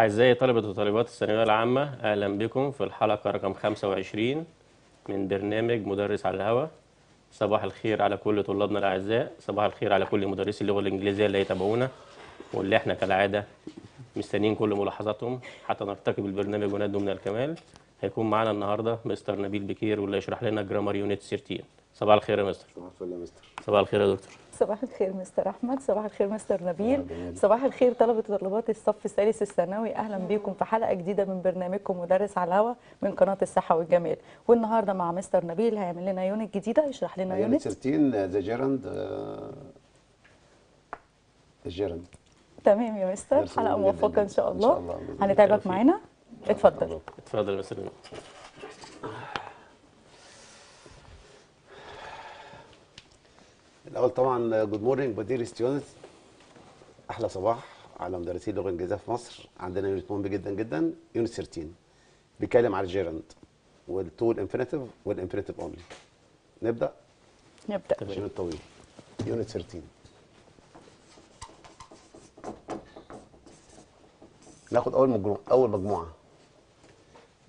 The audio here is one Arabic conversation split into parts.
أعزائي طلبة وطالبات الثانوية العامة أهلا بكم في الحلقة رقم 25 من برنامج مدرس على الهوا. صباح الخير على كل طلابنا الأعزاء صباح الخير على كل مدرسي اللغة الإنجليزية اللي يتابعونا واللي إحنا كالعادة مستنيين كل ملاحظاتهم. حتى نرتقي بالبرنامج وندعو من الكمال. هيكون معانا النهارده مستر نبيل بكير واللي يشرح لنا grammar unit 13 صباح الخير يا مستر. صباح الفل يا مستر. صباح الخير يا دكتور. صباح الخير مستر أحمد. صباح الخير مستر نبيل. صباح الخير طلبة وطلبات الصف الثالث الثانوي. أهلا بيكم في حلقة جديدة من برنامجكم مدرس على الهوا من قناة الصحة والجمال والنهاردة مع مستر نبيل هيعمل لنا unit جديده يشرح لنا unit. unit 13 the gerund ال gerund تمام يا مستر. حلقة موفقة إن شاء إن شاء الله. الله بالتوفيق. معانا. اتفضل. اتفضل يا مستر. الأول طبعا good morning my dear students أحلى صباح على مدرسين اللغة الانجليزيه في مصر. عندنا unit مهم جدا جدا unit 13 بيتكلم على الجيرند والتو الانفينيتيف والانفينيتيف اونلي نبدأ؟ نبدأ. عشان الطويل. unit 13 ناخد أول مجموعه أول مجموعة.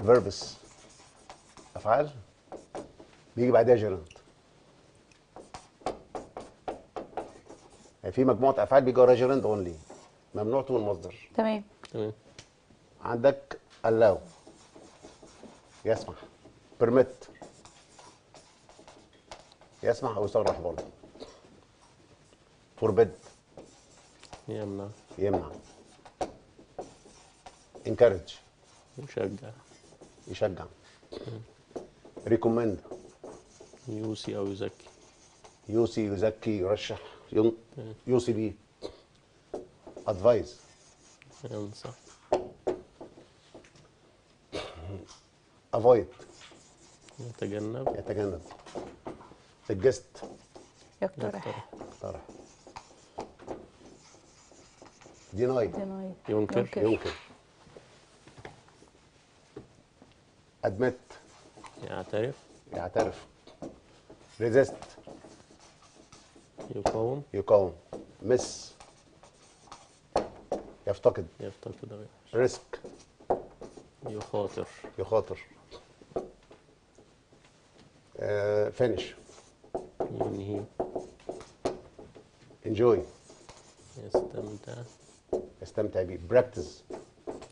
verbs أفعال. بيجي بعدها gerund في مجموعة أفعال بيجي وراها gerund only ممنوع طول المصدر. تمام. تمام. عندك allow. يسمح. permit. يسمح أو يصرح برضه. forbid. يمنع. يمنع. encourage. يشجع. يشجع. recommend. يوصي أو يزكي. يوصي يزكي يرشح. يوصي بيه. Advise ينصح avoid. يتجنب. يتجنب. Suggest يقترح. deny. Deny. ينكر. ينكر. Admit. يعترف. يعترف. Resist. يقاوم؟ يقاوم. miss يفتقد. يفتقد risk يخاطر. يخاطر. آه finish. ينهي. Enjoy. يستمتع. يستمتع بيه. Practice.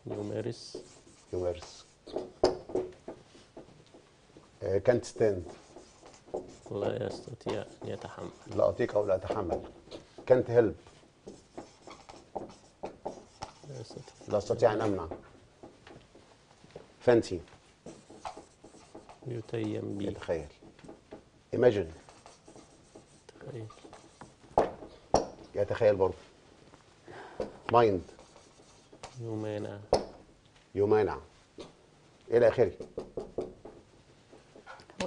يمارس. يمارس. آه can't stand. لا يستطيع أن يتحمل. لا أطيق أو لا أتحمل. can't help لا أستطيع أن أمنع. fancy يتيم به يتخيل. imagine تخيل. يتخيل برضه. mind يمانع. يمانع. إلى آخره. هو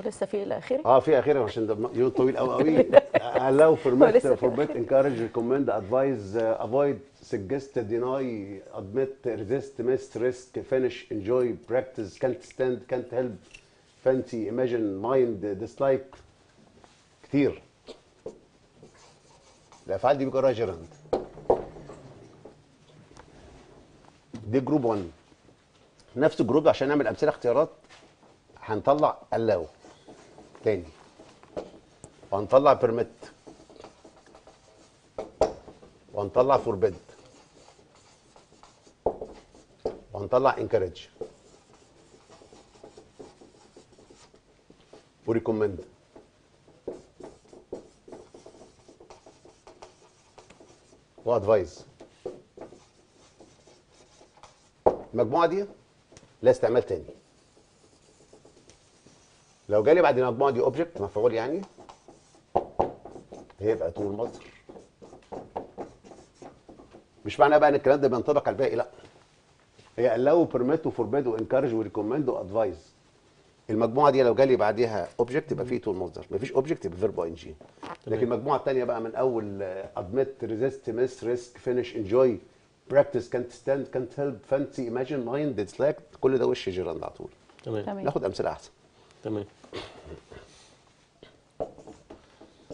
لسه في إلى اخره آه في اخره عشان ده يوم طويل قوي قوي allow permit forbid encourage recommend advise uh, avoid suggest deny admit resist miss risk finish enjoy practice can't stand can't help fancy imagine mind dislike كتير الافعال دي بيبقى gerund دي group 1 نفس الجروب عشان نعمل امثله اختيارات هنطلع allow تاني. وهنطلع permit وهنطلع forbid وهنطلع encourage و recommend و advise المجموعة دي لها استعمال تاني. لو جالي بعد المجموعه دي object مفعول يعني هيبقى to المصدر مش معنى بقى إن الكلام ده بينطبق على الباقي لأ. هي allow permit وفوربيد وانكارج وريكومند وادفايز المجموعة دي لو جالي بعديها object يبقى فيه to المصدر مفيش object يبقى verb ing لكن المجموعه الثانية بقى من أول ادمت ريزيست مس ريسك فينش انجوي براكتس كانت ستاند كانت هيلب فانسي ايماجين مايند ديسلايك كل ده وش gerund على طول. تمام. تمام. ناخد أمثلة أحسن. تمام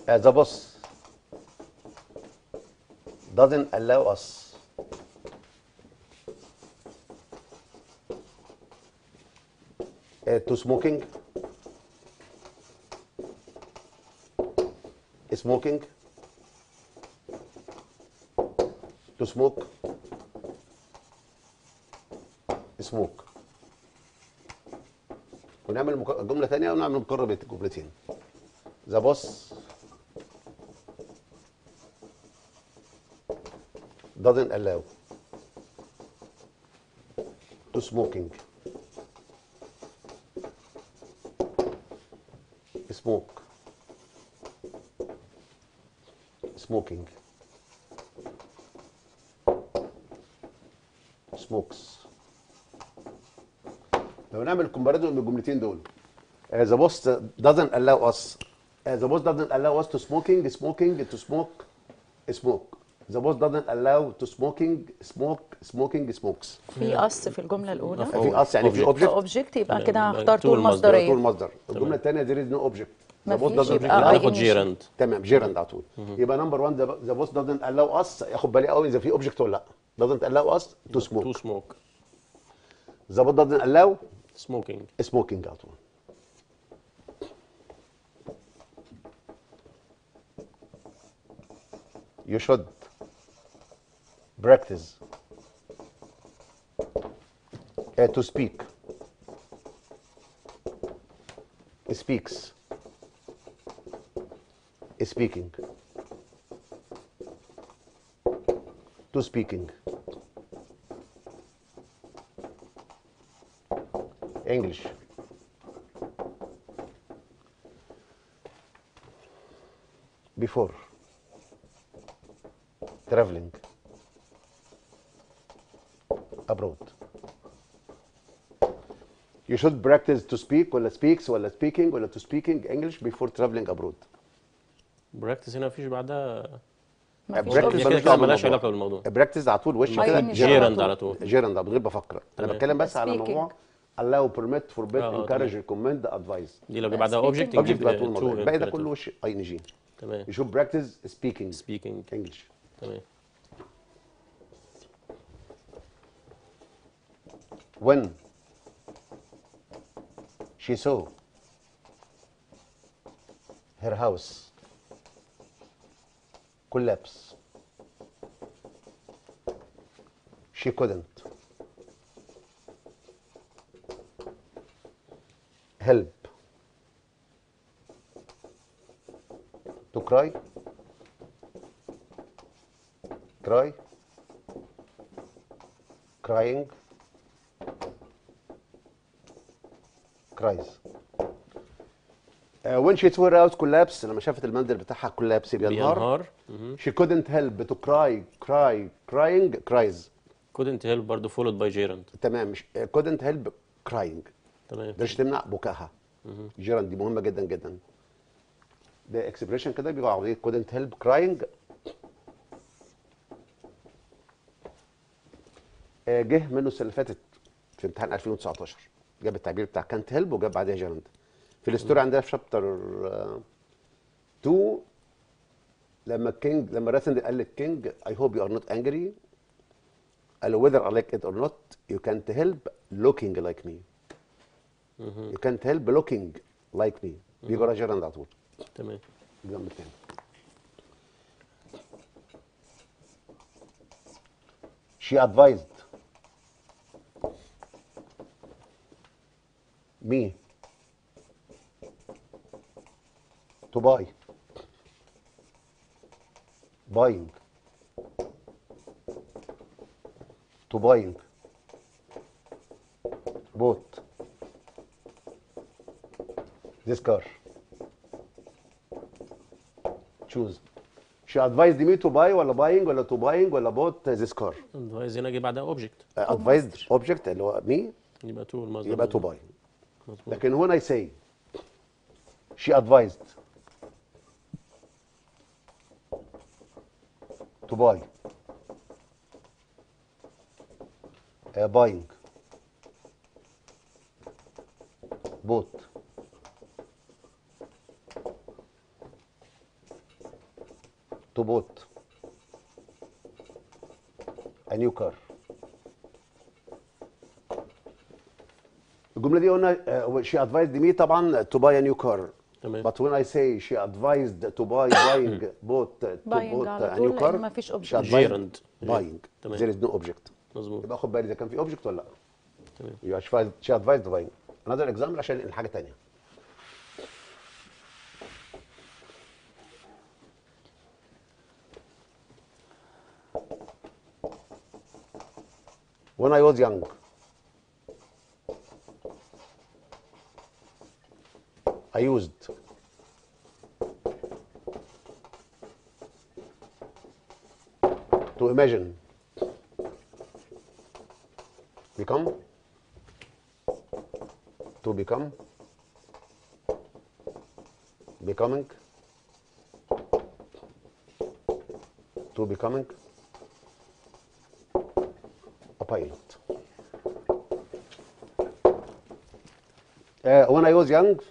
As a boss doesn't allow us uh, to smoking smoking to smoke smoke ونعمل مك- جملة تانية ونعمل بين الجملتين the boss doesn't allow to smoking smoke smoking smokes لو نعمل comparison بالجملتين دول. the boss doesn't allow us the boss doesn't allow us to smoking smoking to smoke smoke the boss doesn't allow to smoking smoke smoking smokes في us في الجملة الأولى. في us يعني في object object يبقى كده هختار to المصدرية to مصدر الجملة الثانية there is no object the boss doesn't allow gerund تمام gerund على طول. يبقى number 1 the boss doesn't allow us ياخد بالي قوي إذا في object ولا لأ. دازنت الاو اس تو سموك تو سموك ذا بوس دازنت الاو سموكينج smoking على طول you should practice uh, to speak speaks speaking to speaking English. Before. Traveling. Abroad. You should practice to speak ولا speaks ولا speaking ولا to speaking English before traveling abroad. practice هنا مفيش بعدها. كده كده ملهاش علاقة بالموضوع. practice على طول وش أي كده؟ إن gerund على طول. gerund على غير بفكر. أنا. بتكلم بس على. موضوع allow permit forbid آه، encourage recommend advise دي لو جه بعدها speaking. object object بقى طول الباقي ده كله وش ING تمام you should practice speaking speaking English تمام when she saw her house collapse she couldn't help to cry cry crying cries uh, when she saw her house collapse لما شافت المنزل بتاعها collapse بينهار she couldn't help to cry cry crying cries couldn't help برضه followed by gerund تمام مش uh, couldn't help crying تمام. مش تمنع بكائها جيران دي مهمة جدا جدا. ده اكسبريشن كده بيبقى عربيه help crying. آه، جه منه السنة اللي فاتت في امتحان 2019 جاب التعبير بتاع كانت هيلب وجاب بعدها gerund في ال story عندنا في chapter 2 لما ال king لما راسندل قال لل king I hope you are not angry قال له whether I like it or not you can't help looking like me. You can't help looking like me بيجي ورا gerund على طول تمام الجنب التاني she advised me to buy buying to buying bought this car choose she advised me to buy ولا buying ولا to buying ولا bought this car advice هنا جه بعدها اوبجكت uh, advised object اللي هو me يبقى تو المصدر يبقى to buy مظبوط. لكن when I say she advised to buy uh, buying bought to bought a new car الجملة دي قلنا she advised me طبعا to buy a new car تمام. بس when I say she advised to buy buying bought to bought a new car مفيش object gerund buying there is no object مظبوط. يبقى خد بالي إذا كان في object ولا لأ. تمام. you advised she advised buying another example عشان الحاجة الثانية when I was young I used to imagine. Become. To become. Becoming. To becoming pilot when I was young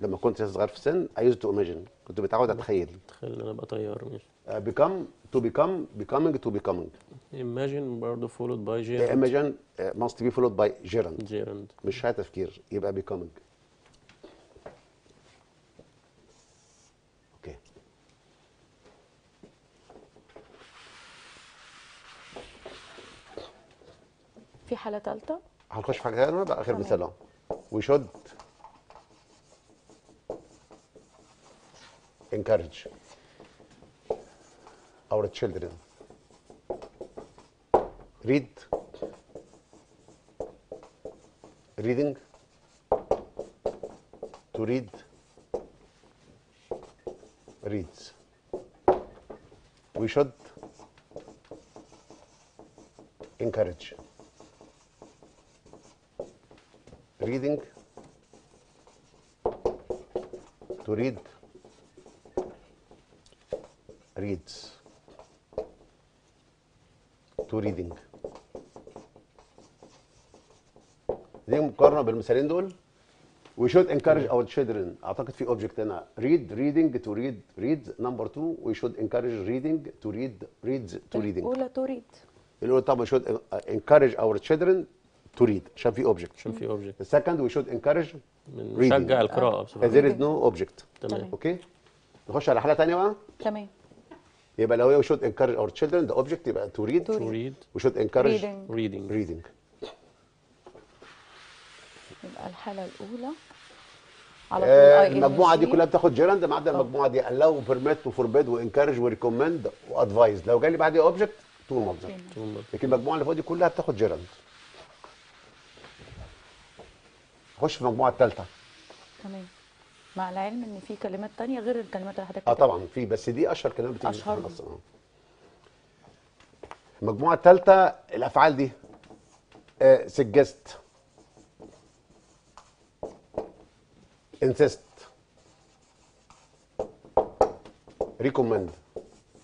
لما كنت صغير في السن I used to imagine كنت متعود أتخيل. اتخيل إن أنا أبقى طيار ماشي. become to become becoming to becoming imagine برضه followed by gerund imagine must be followed by gerund gerund مش هي تفكير يبقى becoming حاله ثالثه هنخش في حاجة ثانية بقى اخر. مثال اهو we should encourage our children read reading to read reads we should encourage reading to read reads to reading دي مقارنه بالمثالين دول we should encourage our children اعتقد في object هنا read reading to read reads number two we should encourage reading to read reads to reading الاولى تريد الاولى طبعا we should encourage our children to read. عشان في object? عشان في اوبجكت The second we should encourage بنشجع القراءة بصفة there is no object. تمام. okay نخش على حالة تانية بقى؟ تمام. يبقى لو we should encourage our children the object يبقى to read. To to read. we should encourage reading. Reading. reading. يبقى الحالة الأولى على آه، طول المجموعة دي ING. كلها بتاخد gerund ما عدا المجموعة دي. Allow permit وفوربيد وانكارج وريكومند وادفايز لو جالي بعديها object تو مصدر لكن المجموعة اللي فوق دي كلها بتاخد جيرند خش في المجموعة الثالثة تمام. مع العلم إن في كلمات تانية غير الكلمات اللي حضرتك آه. طبعا. في بس دي أشهر كلمات بتيجي. أصلا آه. المجموعة الثالثه الأفعال دي. suggest insist recommend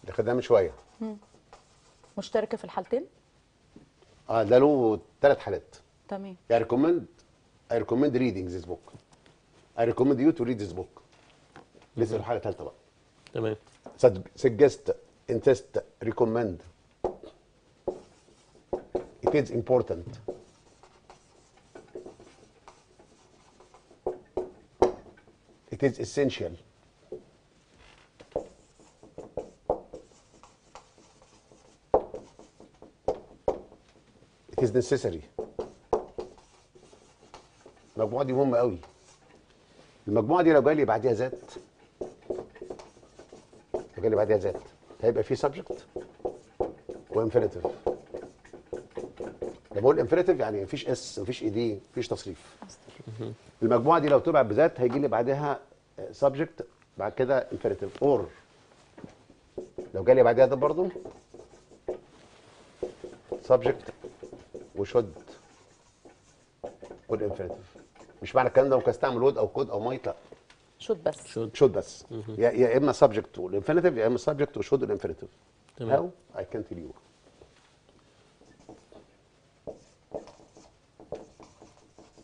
اللي خدناها من شوية. مشتركة في الحالتين؟ آه ده له ثلاث حالات. تمام. يعني ريكومند I recommend reading this book I recommend you to read this book لسه الحاله الثالثه بقى تمام suggest, insist, recommend. It is important. It is essential. It is necessary. المجموعة دي مهمة قوي. المجموعة دي لو جالي بعديها that لو جالي بعديها that هيبقى في subject و infinitive لما بقول infinitive يعني مفيش s مفيش ed مفيش تصريف. المجموعة دي لو تبع ب that هيجي لي بعدها subject بعد كده infinitive or لو جالي بعدها ده برضو subject و should وال infinitive مش معنى الكلام ده ممكن استعمل would أو could أو might لا should بس. should. should بس. يا يا إما subject وال infinitive يا إما subject و should وال infinitive تمام. how I can tell you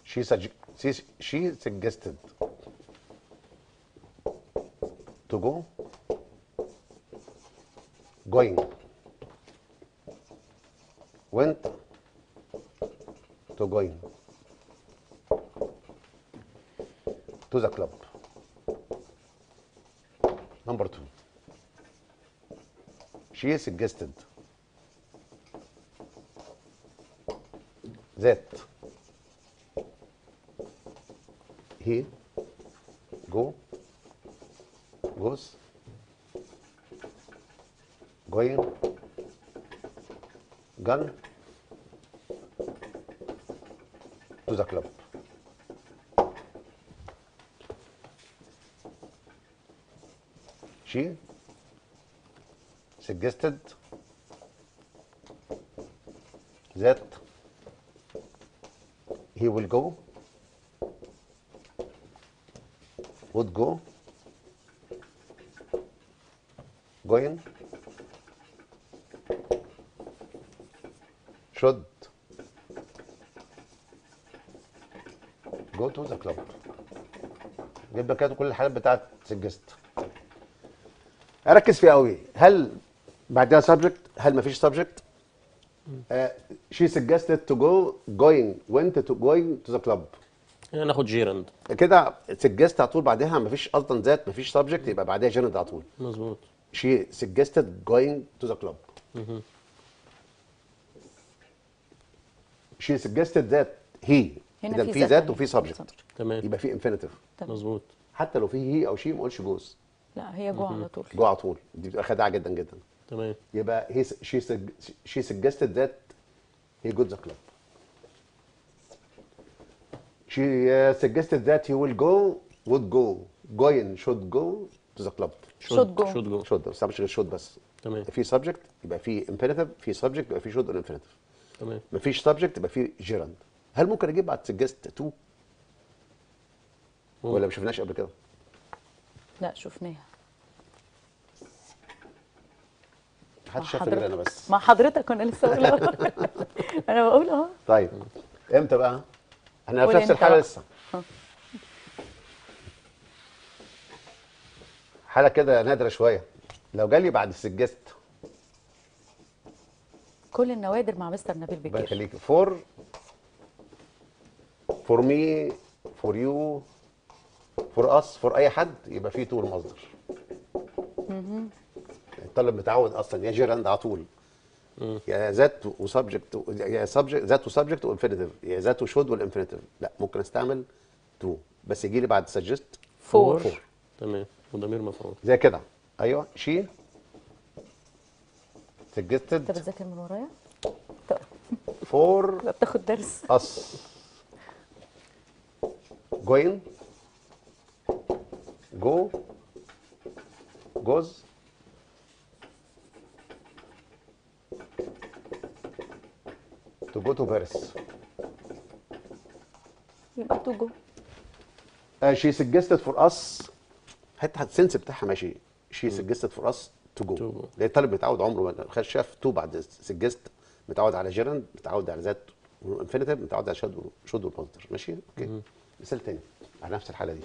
she sugge- she, she suggested to go going. Went to going. To the club. Number two. She suggested that he go goes going gun suggested that he will go, would go, going, should go to the club. جبنا كده كل الحاجات بتاعت suggest اركز فيها قوي هل بعدها subject هل مفيش subject suggested to go going went to going to the club. هنا ناخد جيرند كده suggest على طول بعدها مفيش أصلا that مفيش subject يبقى بعدها gerund على طول. مظبوط. She suggested going to the club. she suggested that he هنا إذا في that هنا. وفي subject تمام. يبقى في infinitive. مظبوط. حتى لو في he أو she ما أقولش goes لا هي جوه على طول. جو على طول. دي بتبقى خداعة جدا جدا. تمام. يبقى he she she suggested that he go to the club she suggested that he will go would go going should go to the club should go should go should بس مش should بس. تمام. في subject يبقى في imperative في subject يبقى في should and imperative تمام. مفيش subject يبقى في gerund هل ممكن أجيب بعد suggest to ولا ما شفناهاش قبل كده؟ لا شفناها. محدش شاف غير أنا بس. مع حضرتك أنا لسه بقول. أنا بقول أهو. طيب إمتى بقى؟ إحنا في نفس الحالة. لسه. حالة كده نادرة شوية. لو جالي بعد السجست. كل النوادر مع مستر نبيل الله بكير يخليك. فور for me for you for us for أي حد يبقى فيه to المصدر الطالب متعود أصلا يا gerund على طول. يا ذات وسبجكت يا سبجكت ذات وسبجكت وانفينيتيف يا ذات وشود والانفينيتيف لا ممكن أستعمل to بس يجي لي بعد suggest for for تمام. وضمير مفعول. زي كده. أيوه. she انت suggested بتذاكر من ورايا؟ فور لا بتاخد درس. us. Going. Go. Goes. To go to Paris. يبقى تو جو she suggested for us حتى السنس بتاعها ماشي. She suggested for us to go. To go. لأن الطالب متعود عمره ما خد شاف to بعد suggest متعود على gerund متعود على that infinitive متعود على should should والمصدر ماشي؟ okay. مثال تاني على نفس الحالة دي.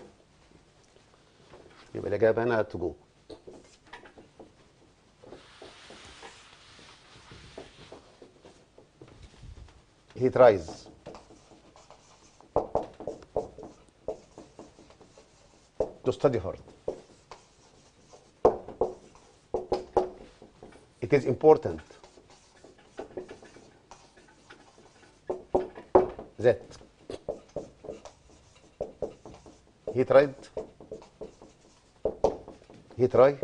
يبقى الإجابة هنا to go he tries to study hard. It is important that he tried, he tried,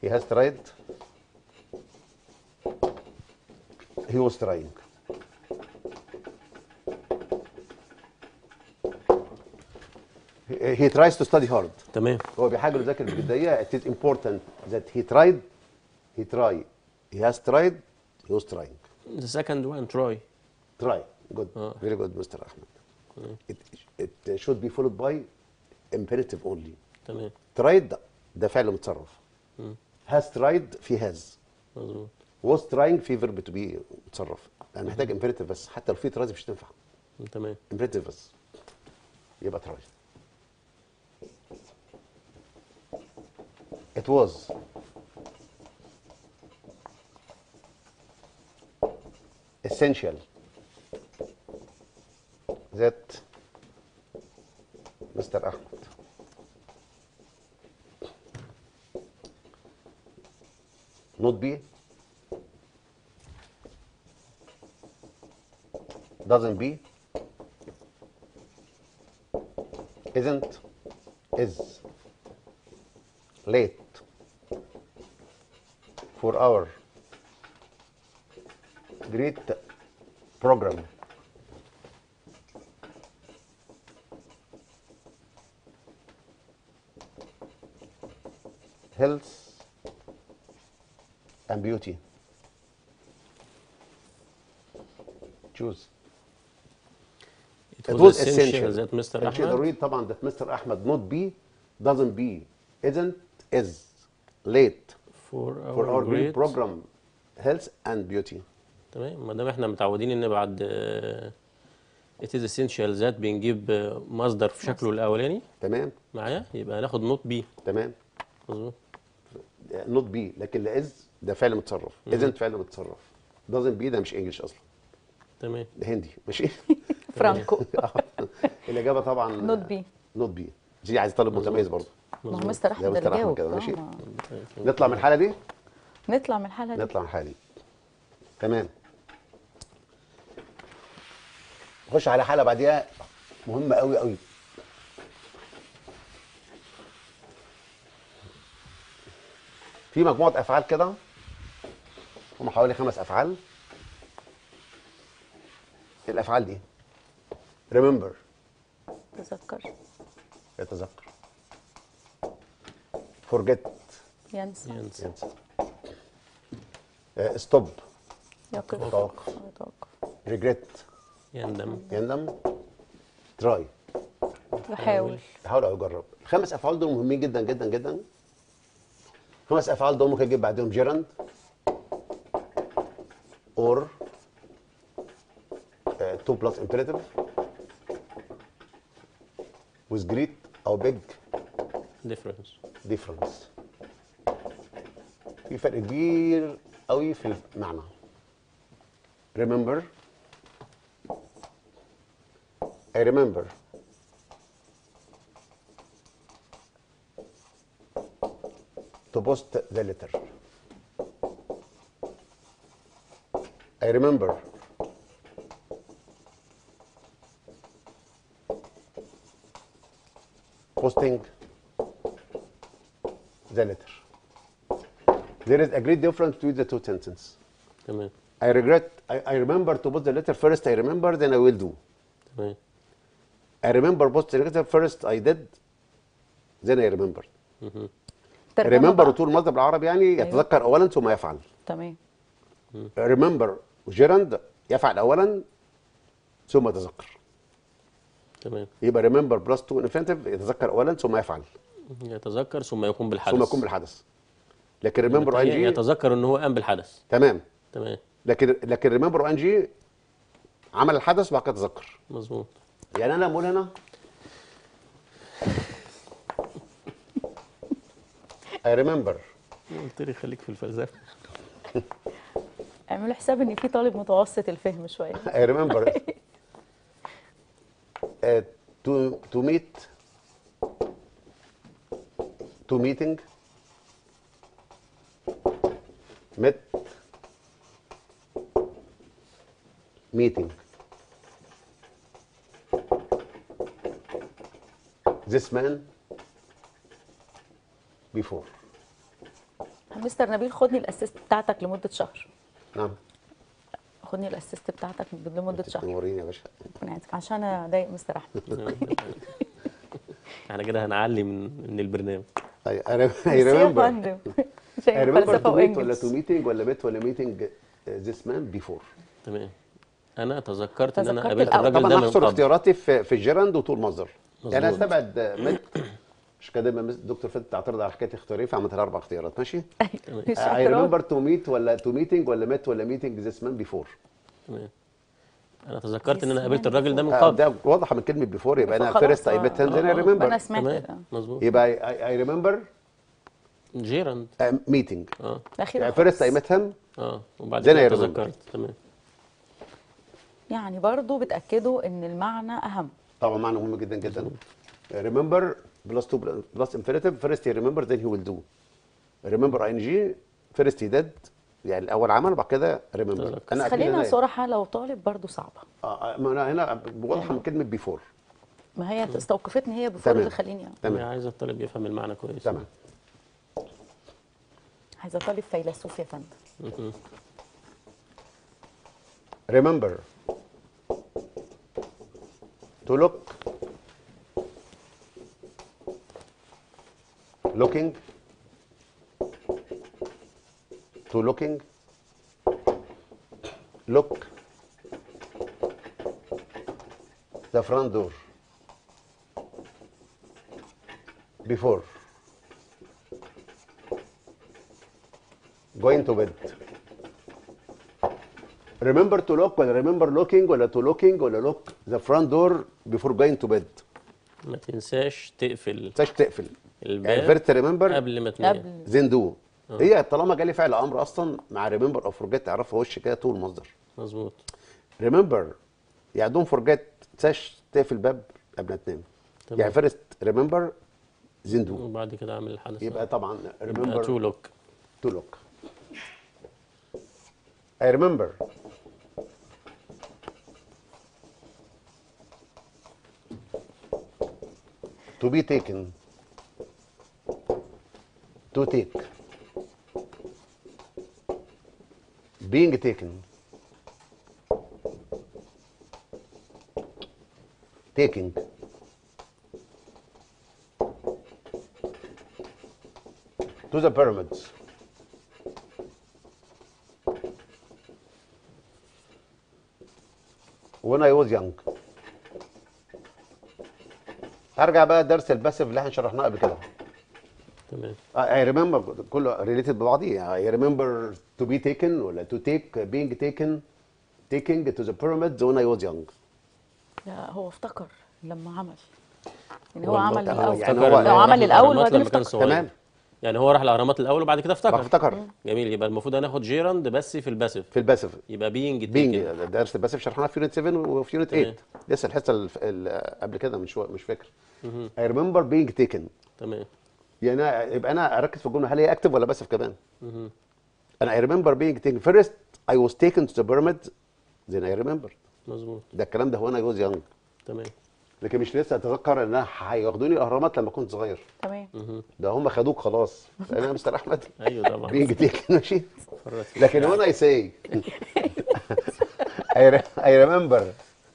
he has tried, he was trying. He tries to study hard. تمام هو بيحاول يذاكر بجديه it is important that he tried he try he has tried he was trying the second one try try good آه. very good Mr. Ahmed it, it should be followed by imperative only تمام tried ده, ده فعل متصرف has tried في has مظبوط was trying في verb to be متصرف أنا محتاج imperative بس حتى لو في تراز مش هتنفع تمام imperative بس يبقى try it was essential that مستر احمد not be doesn't be isn't is late for our great program. Health and beauty. Choose It was essential that Mr. Ahmed ضروري طبعا that Mr. Ahmed not be doesn't be isn't is late for our, for our great program health and beauty تمام ما دام إحنا متعودين ان بعد آه، it is essential that بنجيب آه، مصدر في شكله الاولاني تمام معايا يبقى هناخد نوت بي تمام مظبوط not be لكن is ده فعل متصرف isn't فعل متصرف doesn't be ده مش English أصلا تمام ده هندي ماشي فرانكو. الإجابة طبعا Not be. not be. دي عايز طالب متميز برضه. ما هو مستر أحمد مستر جاوب كده، ماشي. آه. نطلع من الحالة دي؟ نطلع من الحالة دي. نطلع من الحالة دي. تمام. نخش على حالة بعديها. مهمه قوي قوي في مجموعة أفعال كده. هم حوالي خمس أفعال. الأفعال دي remember. تذكر. يتذكر. Forget. ينسى. ينسى. ينسى. آه، stop. يقف. توقف. يتوقف. Regret. يندم. يندم. Try. يحاول يحاول أو يجرب الخمس أفعال دول مهمين جدا جدا جدا. خمس أفعال دول ممكن أجيب بعدهم gerund or to plus infinitive. with great او big difference difference في فرق كبير قوي في المعنى remember I remember to post the letter I remember Posting the letter there is a great difference between the two sentences تمام I regret I, I remember to post the letter first I remember then I will do تمام I remember post the letter first I did then I remembered remember بقى. طول المصدر بالعربي يعني يتذكر اولا ثم يفعل تمام remember جيرند يفعل اولا ثم يتذكر تمام. يبقى remember plus to infinitive يتذكر اولا ثم يفعل. يتذكر ثم يقوم بالحدث. ثم يقوم بالحدث. لكن remember يعني ان جي يتذكر ان هو قام بالحدث. تمام. تمام. لكن لكن remember ان جي عمل الحدث وبعد كده تذكر. مظبوط. يعني أنا بقول هنا I remember. قلت لي خليك في الفلسفة. اعملوا حساب إن في طالب متوسط الفهم شوية. I remember. uh, to to meet to meeting met meeting this man before مستر نبيل خدني الاسيست بتاعتك لمده شهر نعم خدني الأسيست بتاعتك لمده شهر. تنوريني يا باشا. ربنا يعزك عشان أضايق مستر أحمد. إحنا كده هنعلي من من البرنامج. Remember. فلسفة to meet ولا to meeting ولا met ولا meeting uh, this man before. تمام. أنا تذكرت إن أنا قابلت. الراجل طبعا ده من قبل. اختياراتي في في ال gerund و to المصدر. يعني مظبوط. هستبعد met مش كده دايما الدكتور فاتت تعترض على حكاية اختياري فعملت لها أربع اختيارات ماشي؟ I remember to meet ولا to meeting ولا met ولا meeting this man before تمام. أنا تذكرت إن أنا قابلت. الراجل ده من قبل. ده واضح من كلمة before يبقى أنا first I آه. met him I آه، آه. أنا remember سمعت ده. مظبوط. يبقى I remember gerund meeting آه الاخير يعني first I met him آه وبعد كده. تذكرت. تمام. يعني برضو بتأكدوا إن المعنى أهم. طبعا معنى مهم جدا جدا. remember plus 2 plus infinitive first he remember then he will do. Remember ing first he did يعني الأول عمل وبعد كده remember. بس أكيد خلينا صراحة لو طالب برضو صعبة. آه، آه، ما أنا هنا واضحة من كلمة بيفور ما هي استوقفتني هي تمام. اللي خليني هي تمام. عايزه الطالب يفهم المعنى كويس. تمام. عايزه طالب فيلسوف يا فندم. remember to look looking to looking look the front door before going to bed remember to lock ولا remember looking ولا to looking ولا lock the front door before going to bed ما تنساش تقفل ما تنساش تقفل يعني remember? قبل ما تنام قبل. then do هي طالما جالي فعل أمر أصلا مع remember أو forget تعرفها وش كده طول المصدر مظبوط. Remember يعني forget ما تنساش تقفل الباب قبل ما تنام. يعني first remember then do وبعد كده أعمل الحدث يبقى طبعا remember تو لوك to look. I remember. To be taken, to take, being taken, taking, to the pyramids. when I was young ارجع بقى درس ال passive اللي إحنا شرحناه قبل كده تمام. I remember كله related ببعضيه. I remember to be taken ولا to take being taken taking to the pyramids when I was young. لا هو افتكر لما عمل. يعني هو هو عمل الأول. يعني هو- لو راح عمل الأول وبعدين افتكر. تمام. يعني هو راح الأهرامات الأول وبعد كده افتكر. افتكر. جميل. يبقى المفروض هناخد gerund بس في ال passive في ال passive يبقى being being taken درس ال passive شرحناه في unit 7 وفي unit 8 لسه الحصة قبل كده مش مش فاكر. I remember being taken. تمام. يعني أنا- يبقى أنا أركز في الجملة هل هي active ولا passive كمان؟ أنا I remember being taken. First I was taken to the pyramid then I remember مظبوط. ده الكلام ده when I was young تمام. لكن مش لسه اتذكر إن أنا هياخدوني الأهرامات لما كنت صغير. تمام. ده هم خدوك خلاص. أنا يا مستر أحمد. أيوه طبعا. being taken ماشي. لكن وأنا I see remember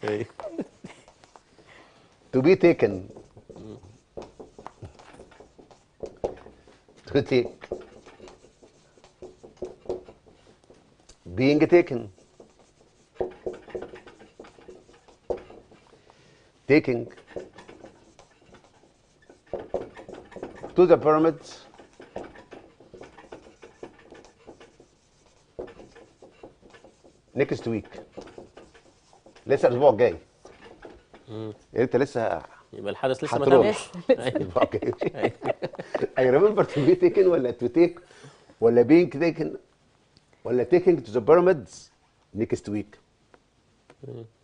أيوة. to be taken. to take being taken taking to the pyramids next week لسه الاسبوع الجاي يعني انت لسه يبقى الحدث لسه ما تمش I remember to be taken ولا to take ولا being taken ولا taking to the pyramids next week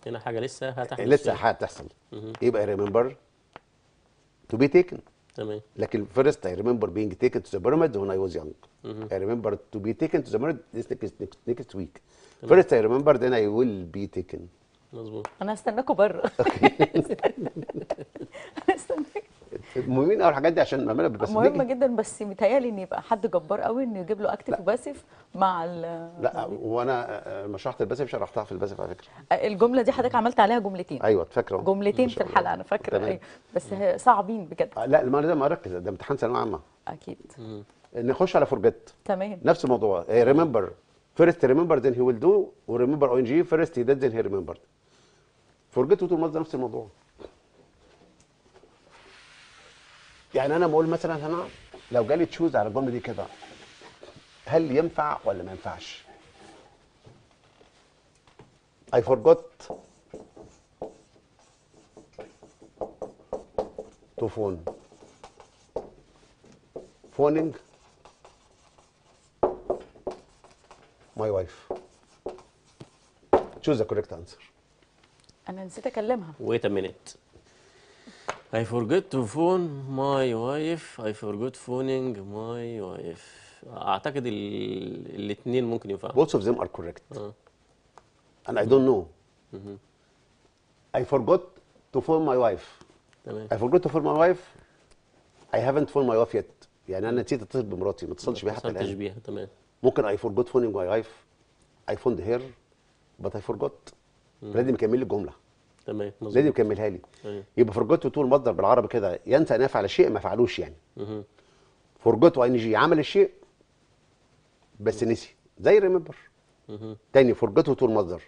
هنا حاجة لسه هتحصل. لسه هتحصل. يبقى I remember to be taken تمام. لكن first I remember being taken to the pyramids when I was young I remember to be taken to the pyramids next week first I remember then I will be taken مظبوط. أنا هستناكم بره. مهمين قوي الحاجات دي عشان نعملها بس مهمة جدا بس متهيألي إن يبقى حد جبار قوي إنه يجيب له active و passive مع ال لا وأنا آه، لما شرحت ال passive شرحتها في ال passive على فكرة. الجملة دي حضرتك عملت عليها جملتين. أيوه فاكرة. جملتين في. الحلقة أنا فاكرة. أيوه. بس صعبين بجد. آه، لا ما اركز ده امتحان ثانوية عامة. أكيد. نخش على forget تمام. نفس الموضوع. remember first remember then he will do و remember و ing first he did then he remembered forget و to نفس الموضوع. يعني أنا بقول مثلا هنا لو جالي choose على الجملة دي كده هل ينفع ولا ما ينفعش؟ I forgot to phone. Phoning my wife. Choose the correct answer. أنا نسيت أكلمها. ويت ا مينيت I forgot to phone my wife I forgot phoning my wife اعتقد ال- الاتنين ممكن ينفعوا both of them are correct آه and I don't know I forgot to phone my wife تمام I forgot to phone my wife I haven't phoned my wife yet يعني أنا نسيت اتصل بمراتي ما اتصلتش بيها حتى اتصلتش الان بيها تمام ممكن I forgot phoning my wife I phoned her but I forgot لازم يكمل لي الجمله تمام لازم مظبوط يكملها لي. أيوة. يبقى forgot to المصدر بالعربي كده ينسى ان يفعل شيء ما فعلوش يعني. forgot و ing عمل الشيء بس نسي زي remember. تاني forgot to المصدر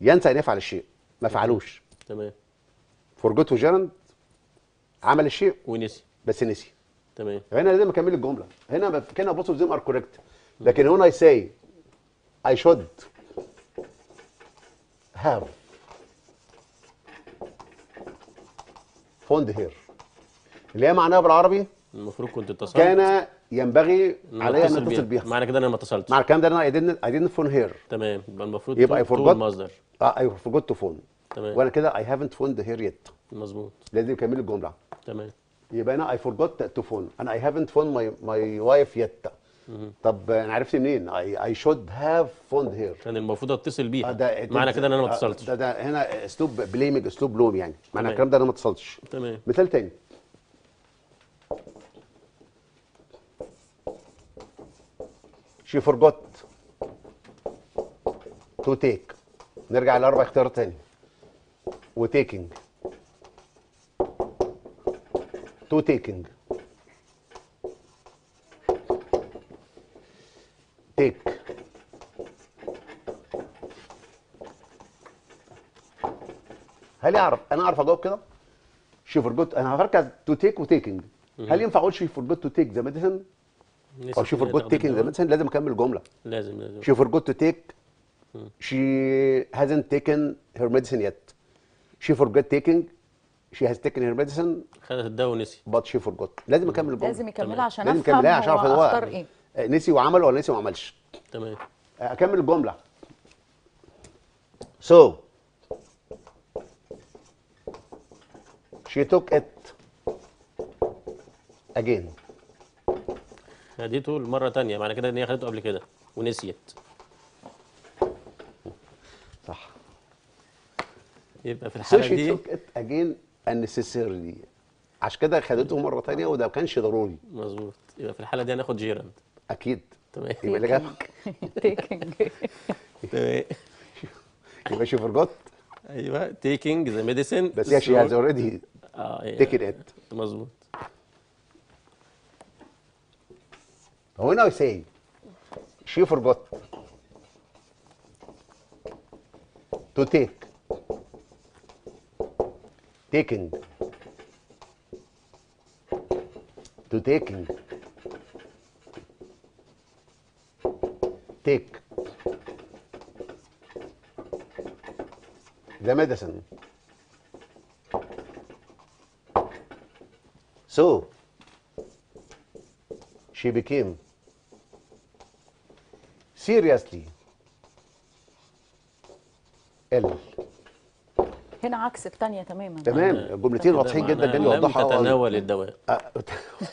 ينسى ان يفعل الشيء ما فعلوش. تمام. Forgot gerund عمل الشيء ونسي. بس نسي. تمام. هنا لازم أكمل الجمله هنا ب- كده بص they are correct لكن هنا I say I should have phoned her. اللي هي معناها بالعربي المفروض كنت اتصلت. كان ينبغي علي ان اتصل بيها. معنى كده أنا ما اتصلتش. مع الكلام ده أنا اي didn't phone her. تمام. يبقى المفروض يبقى I طول- طول forgot مصدر آه I forgot to phone. تمام. وأنا كده I haven't phoned her yet. مظبوط. لازم يكمل الجملة. تمام. يبقى أنا I forgot to phone. أنا I haven't phoned my my wife yet. طب أنا عرفت منين؟ I should have phoned her كان المفروض اتصل آه، بيها ده معنى كده إن أنا ما آه، اتصلتش ده, ده هنا اسلوب بليمنج اسلوب لوم يعني. معنى. الكلام ده أنا ما اتصلتش. تمام. مثال تاني. She forgot to take. نرجع لأربع اختيارات تاني. و taking. To take هل يعرف أنا أعرف أجاوب كده؟ she forgot أنا هركز to take و taking هل ينفع أقول she forgot to take the medicine أو she forgot تاخد taking the. medicine لازم أكمل الجمله لازم لازم. she forgot to take she hasn't taken her medicine yet. She forgot taking. She has taken her medicine. خدت الدواء ونسي. But she forgot. لازم أكمل الجملة. لازم يكملها. عشان لازم أفهم اكملها عشان أعرف هو أختار إيه. نسي وعمل ولا نسي وما عملش تمام. آه، أكمل الجملة. So she took it again. خدته المره تانية معنى كده إن هي خدته قبل كده ونسيت. صح. يبقى في so الحالة she دي took it again unnecessarily. عشان كده خدته مرة تانية وده ما كانش ضروري. مظبوط. يبقى في الحالة دي هناخد gerund أكيد. تمام. يبقى اللي جاب taking تمام يبقى she forgot أيوه. تيكينج ذا ميديسين بس هي she has already آه taken it مظبوط. هو هنا say she forgot. To take. Taking. To taking. Take. The medicine. So she became seriously ill. هنا عكس الثانية تماما. تمام. الجملتين كده واضحين جدا لم يوضحوا أوي. تتناول الدواء. آه،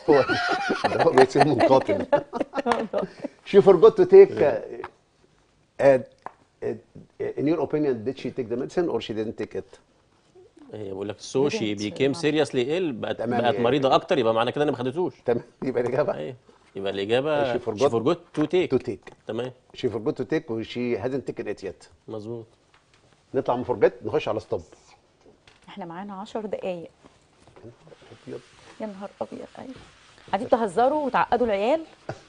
هو بيصير منقاتل she forgot to take uh, uh, uh, in your opinion did she take the medicine or she didn't take it? هي بقول لك so she. became seriously ill بقت. بقت مريضة أكتر يبقى معنى كده ان ما خدتوش. تمام يبقى الإجابة. أيوه يبقى الإجابة She she forgot forgot to take to take. تمام. She forgot to take و she hasn't taken it yet. مظبوط. نطلع من forget نخش على stop. إحنا معانا 10 دقايق. أبيض. يا نهار أبيض أيوه. قاعدين تهزروا وتعقدوا العيال؟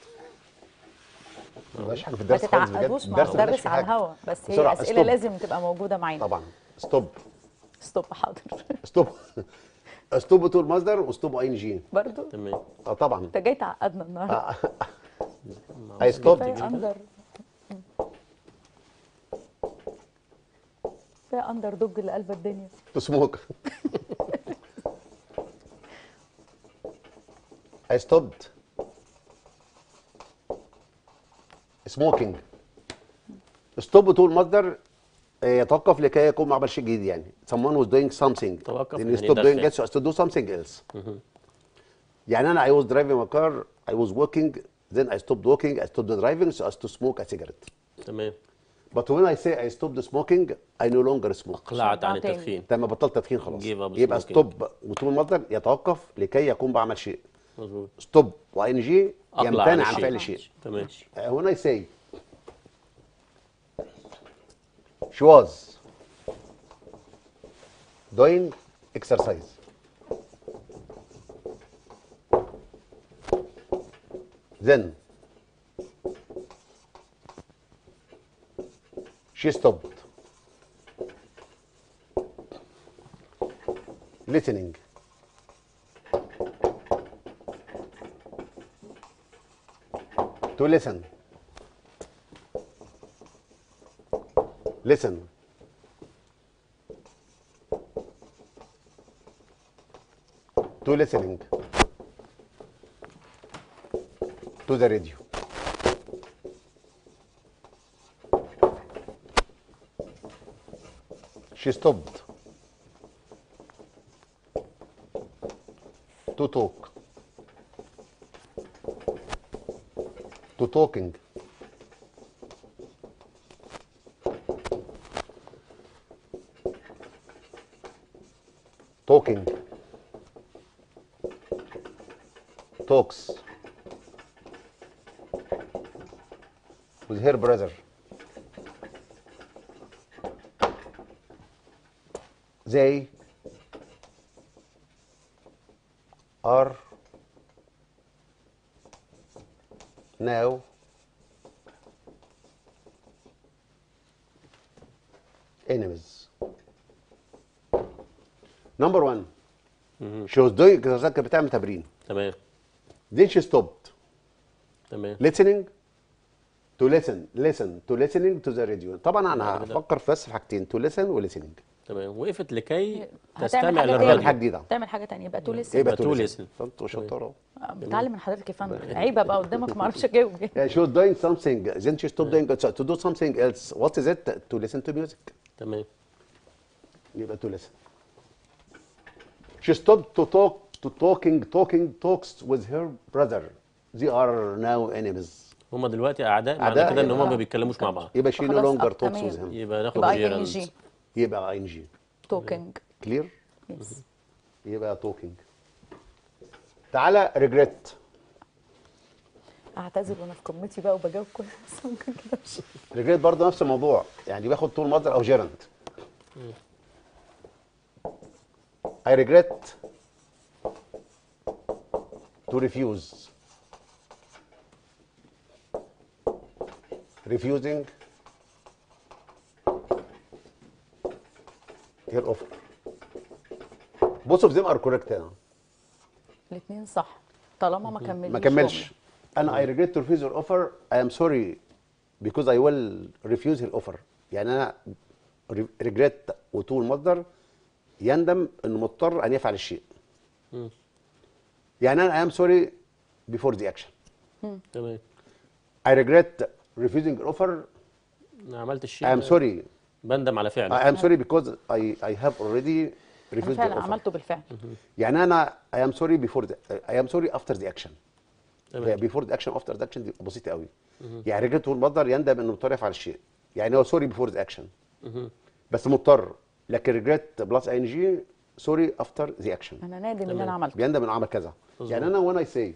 مبقاش حاجة في ما الدرس خالص بجد. تتعقدوش مع الدرس مبقاش مدرس فيه على. الهوا بس هي بسرعة، أسئلة stop. لازم تبقى موجودة معانا. طبعا. stop stop حاضر. stop stop to المصدر و stop ing برضو؟ تمام. آه طبعا. انت جاي تعقدنا النهارده. I stop كفايه اندر دوج اللي قلب الدنيا. Smoke. I stopped. Smoking. stop طول مصدر آه، يتوقف لكي يكون عمل شيء جديد يعني someone was doing something توقف then يعني you stop doing it so to do something else يعني أنا I was driving my car I was walking then I stopped walking I stopped driving so as to smoke a cigarette تمام but when I say I stopped smoking I no longer smoke اقلعت عن. التدخين لما بطلت تدخين خلاص يبقى. stop و to المصدر يتوقف لكي يكون بعمل شيء مظبوط. stop و ing يمتنع عن فعل شيء. تمام. هنا say she was doing exercise then شي ستوب listening. To listen. Listen. To listening. To the radio. She stopped. To talk to talking. Talking. Talks. With her brother. They she was doing كانت بتعمل تمرين تمام then she stopped تمام listening to listen listen to listening to the radio طبعا أنا. هفكر في بس في حاجتين to listen و listening تمام وقفت لكي تستمع حاجة تعمل للراديو حاجة جديده تعمل حاجة تانية يبقى تو لسه يبقى to to listen. listen أنتوا شطار اهو بتعلم من حضرتك يا فندم عيب ابقى قدامك ما أعرفش اجاوب was doing something then she stopped doing it to do something else what is it to listen to music تمام يبقى to listen she stopped to talk to talking talking talks with her brother. They are now enemies. هما دلوقتي أعداء معنى كده إن هما يبقى- ما بيتكلموش مع بعض. يبقى she no فخلاص longer أب- talks تمام. with him. يبقى ناخد يبقى ing gerund g يبقى ing talking clear yes يبقى talking. تعالى regret. أعتذر وأنا في قمتي بقى وبجاوب بس ممكن كده ريجريت برضه نفس الموضوع. يعني بياخد طول مصدر أو جيرند I regret to refuse refusing her offer both of them are correct الاثنين صح طالما ما كملش ما كملش أنا I regret to refuse your offer I am sorry because I will refuse her offer يعني أنا re- regret وطول مصدر يندم إنه مضطر أن يفعل الشيء. يعني أنا am sorry before the action. تمام. Refusing your offer أنا عملت الشيء ده. sorry. بندم على sorry because I I have already أنا refused your فعلا offer. عملته بالفعل. يعني أنا am sorry before the, I am sorry after the action. تمام. before the action after the action دي بسيطة قوي. يعني regret to المصدر يندم إنه مضطر يفعل الشيء. يعني هو sorry before the action. بس مضطر. لكن regret plus ing sorry after the action أنا نادم ان. أنا عملته بيندم إنه عمل كذا مظبوط. يعني أنا وأنا I say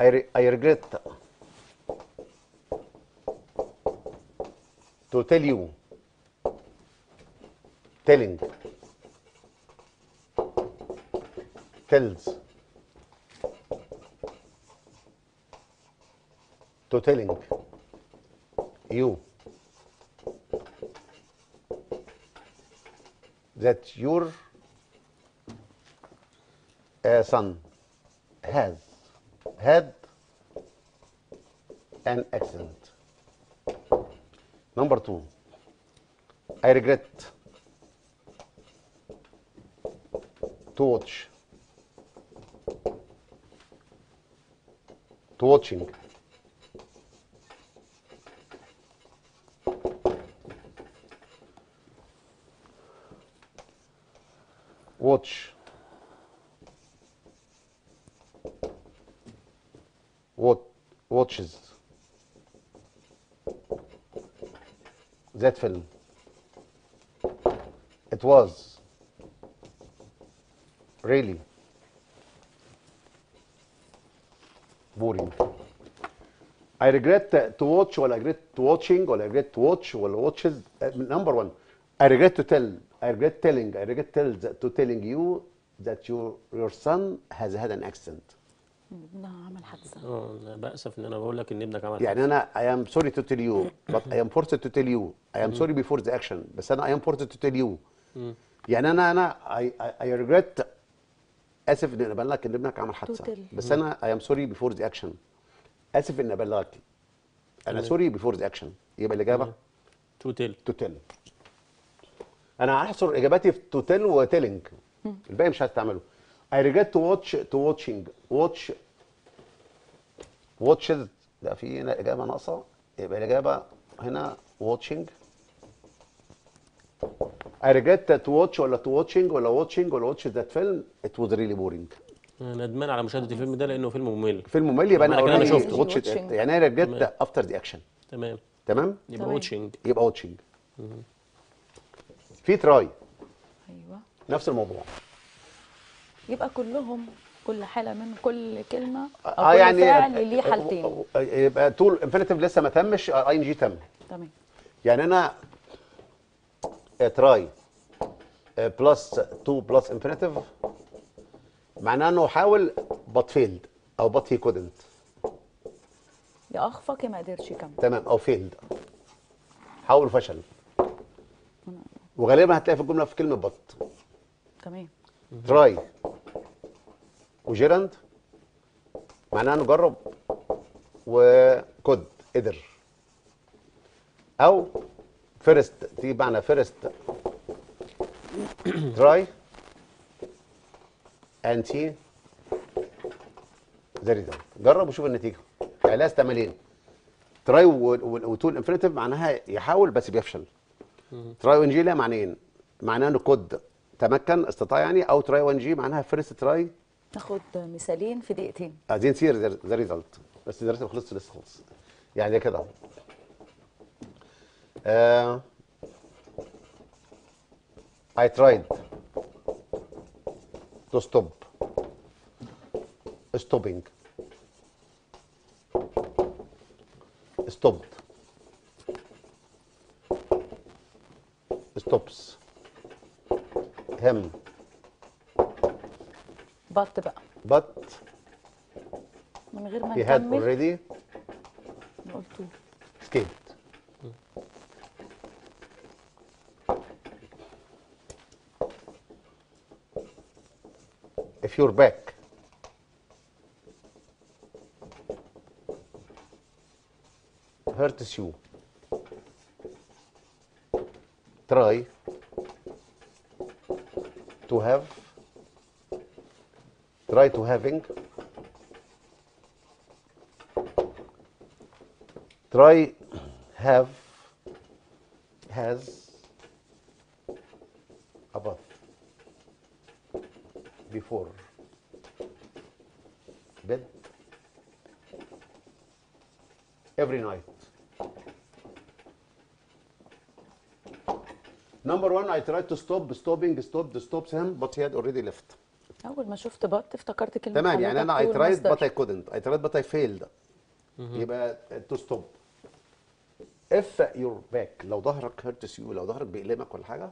I regret to tell you telling tells to telling you that your uh, son has had an accident. Number two, I regret to watch, to watching watch what watches that film it was really boring I regret to watch ولا regret to watching ولا regret to watch ولا watches uh, number one I regret to tell I regret telling I regret tell that, to telling you that your your son has had an accident ابنها عمل حادثه آه أنا بأسف ان أنا بقول لك ان ابنك عمل يعني أنا I am sorry to tell you but I am forced to tell you I am sorry before the action بس أنا I am forced to tell you يعني أنا أنا I, I, I regret اسف ان ابلغك ان ابنك عمل حادثه tell. بس أنا I am sorry before the action اسف ان ابلغك أنا sorry before the action يبقى الاجابه to tell to tell أنا هحصر اجاباتي في to tell و telling. الباقي مش هستعمله. I regret to watch to watching. Watch watches ده في هنا إجابة ناقصة. يبقى الإجابة هنا watching. I regret to watch ولا to watching ولا watching ولا watch that film it was really boring. أنا ندمان على مشاهدة الفيلم ده لأنه فيلم ممل. فيلم ممل يبقى أنا already شفته. it. Watching. يعني I regret after the action. تمام. تمام؟ يبقى. watching يبقى watching في try. أيوه. نفس الموضوع. يبقى كلهم كل حالة من كل كلمة أو آه كل يعني فعل ليه حالتين. يبقى to ال infinitive لسه ما تمش ing تم. تمام. يعني أنا try plus to plus infinitive معناه إنه حاول but failed أو but he couldn't يا اخفق ما قدرش يكمل تمام أو failed حاول وفشل وغالبا هتلاقي في الجملة في كلمة but. تمام. try و gerund معناه انه جرب و could قدر أو first تيجي معنى first try and see the result جرب وشوف النتيجة. لها استعمالين try و to infinitive معناها يحاول بس بيفشل. try و ing لها معنيين. معناه إنه could تمكن استطاع يعني أو try و ing معناها first try ناخد مثالين في دقيقتين. عايزين see the result بس درست ما خلصش لسه خالص يعني زي كده. آه I tried to stop. Stopping. Stopped. Stops him بط بقى but من غير ما he had نكمل already نقول تو escaped. If you're back, hurts you, try to have, try to having, try have has to stop stopping stopped stops him but he had already left. أول ما شفت بط افتكرت كلمة تمام يعني أنا tried but والمصدر. I couldn't. I tried but I failed. يبقى to stop. If your back لو ظهرك hurts you لو ظهرك بيألمك ولا حاجة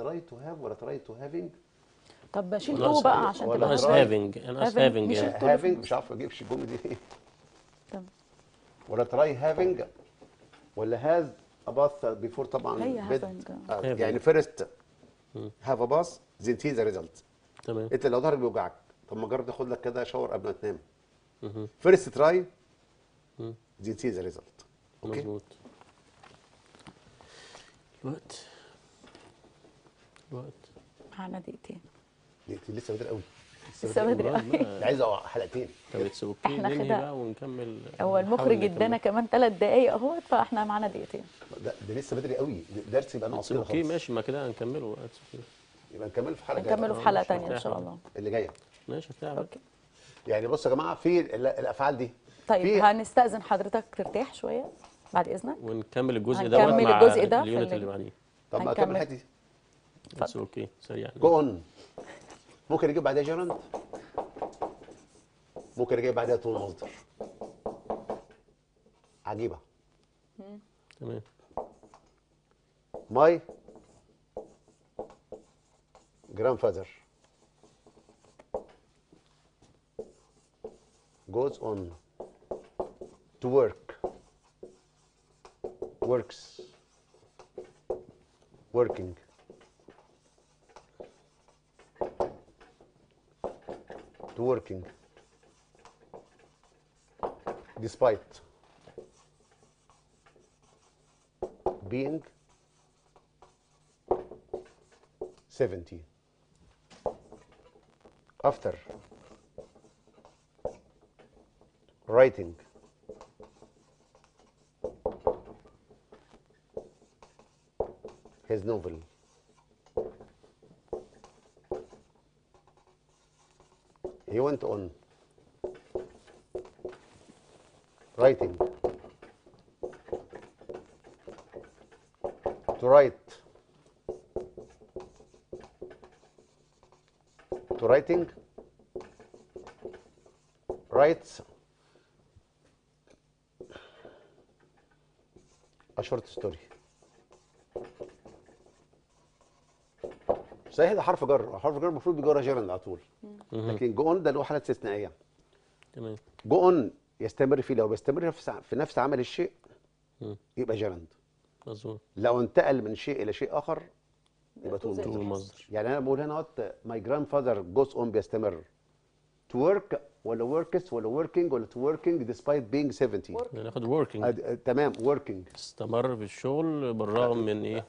try to have ولا try to having. طب بشيل تو بقى؟ عشان تبقى try. هافنج ناقص having هافنج مش عارف أجيب الجمله دي. تمام. ولا try having ولا has bath before طبعا. آه،. يعني first have a bath then see the result. تمام. انت لو ظهرك بيوجعك طب ما جرب تاخد لك كده شاور قبل ما تنام. first try then see the result. okay مظبوط. الوقت الوقت معانا دقيقتين. دقيقتين لسه بدري قوي. لسه بدري قوي. عايز حلقتين. طب it's okay إحنا ننهي بقى ونكمل؟ هو المخرج. ادانا كمان ثلاث دقايق أهوت فإحنا معانا دقيقتين. ده, ده لسه بدري قوي درس يبقى it's كده okay ماشي ما كده هنكمله. it's okay يبقى نكمله في حلقة بقى. في حلقة تانية إن شاء. الله. اللي جاية. ماشي هتلاعب okay. يعني بصوا يا جماعة في ال- الأفعال دي. طيب في هنستأذن حضرتك ترتاح شوية بعد إذنك. ونكمل الجزء دوت مع الجزء ده ال unit ال- اللي بعديه. طب ما. اكمل الحتة دي. بس okay سريع. go on ممكن يجيب بعدها جيرند ممكن يجيب بعدها طول مصدر. عجيبة. تمام. My grandfather. goes on to work, works, working. Working. Despite being 70 after writing his novel he went on writing to write to writing writes a short story صحيح ده حرف جر حرف جر المفروض بيجر gerund على طول لكن go on ده له حاله استثنائية. تمام. go on يستمر فيه لو بيستمر في نفس عمل الشيء. يبقى gerund مظبوط. لو انتقل من شيء إلى شيء آخر يبقى to يعني أنا بقول هنا my grandfather goes on بيستمر. to work ولا works ولا working ولا to working despite being 70 ناخد working تمام working استمر في الشغل بالرغم من إيه؟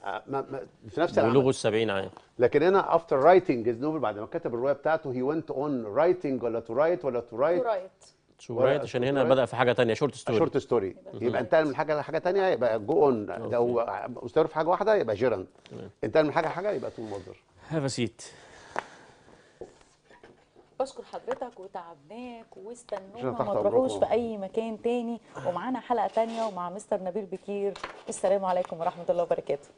في نفس العمل. بلوغه السبعين عام. لكن هنا after writing his novel بعد ما كتب الرواية بتاعته he went on writing ولا to write ولا to write write شو ولا- write عشان هنا. بدأ في حاجة تانية short story short story يبقى انتقل من حاجة لحاجة ثانية يبقى go on لو مستمر في حاجة واحدة يبقى gerund انتقل من حاجة لحاجة يبقى to ومصدر have set بشكر حضرتك وتعبناك واستنونا ما تروحوش. في أي مكان تاني. ومعانا حلقة تانية ومع مستر نبيل بكير. والسلام عليكم ورحمة الله وبركاته.